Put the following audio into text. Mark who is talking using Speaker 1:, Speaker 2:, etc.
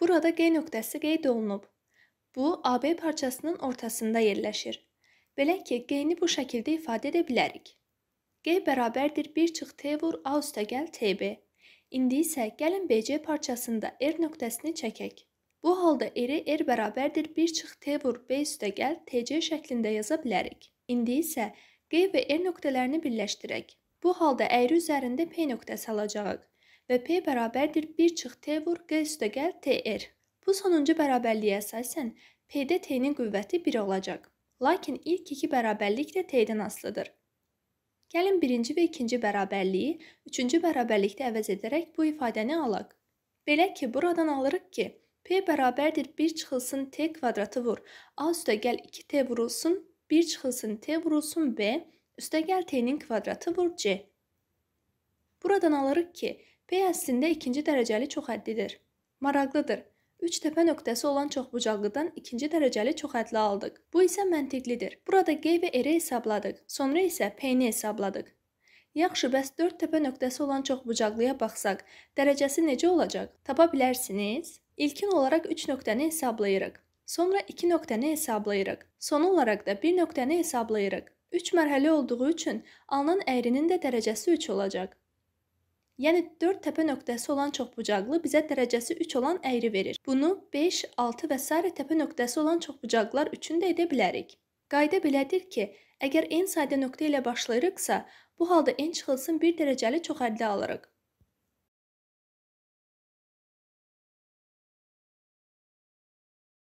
Speaker 1: Burada G nöqtəsi qeyd olunub. Bu, AB parçasının ortasında yerləşir. Belə ki, G-ni bu şəkildə ifadə edə bilərik. G bərabərdir 1 çıx T vur A üstəgəl TB. İndi isə gəlin BC parçasında R nöqtəsini çəkək. Bu halda R-i R bərabərdir 1 çıx T vur B üstəgəl TC şəklində yaza bilərik. İndi isə G və R nöqtələrini birləşdirək. Bu halda əyri üzərində P nöqtəsi alacağıq və P bərabərdir 1 çıx T vur Q üstə gəl TR. Bu sonuncu bərabərliyə əsasən P-də T-nin qüvvəti 1 olacaq. Lakin ilk iki bərabərlik də T-dən asılıdır. Gəlin birinci və ikinci bərabərliyi üçüncü bərabərlikdə əvəz edərək bu ifadəni alaq. Belə ki, buradan alırıq ki, P bərabərdir 1 çıxılsın T kvadratı vur, A üstə gəl 2T vurulsun, 1 çıxılsın T vurulsun B, Üstəgəl t-nin kvadratı vur c. Buradan alırıq ki, p əslində ikinci dərəcəli çoxhəddidir. Maraqlıdır. 3 təpə nöqtəsi olan çoxbucaqlıdan ikinci dərəcəli çoxhədli aldıq. Bu isə məntiqlidir. Burada g və r-i hesabladıq. Sonra isə p-ni hesabladıq. Yaxşı, bəs 4 təpə nöqtəsi olan çoxbucaqlıya baxsaq, dərəcəsi necə olacaq? Tapa bilərsiniz? İlkin olaraq 3 nöqtəni hesablayırıq. Sonra 2 nöqtəni hesablayırıq. Son olaraq da 1 nöqtəni hesablayırıq. 3 mərhəli olduğu üçün alınan əyrinin də dərəcəsi 3 olacaq. Yəni 4 təpə nöqtəsi olan çoxbucaqlı bizə dərəcəsi 3 olan əyri verir. Bunu 5, 6 və s. təpə nöqtəsi olan çoxbucaqlılar üçün də edə bilərik. Qayda belədir ki, əgər n sayda nöqtə ilə başlayırıqsa, bu halda n çıxılsın 1 dərəcəli çoxhədli alırıq.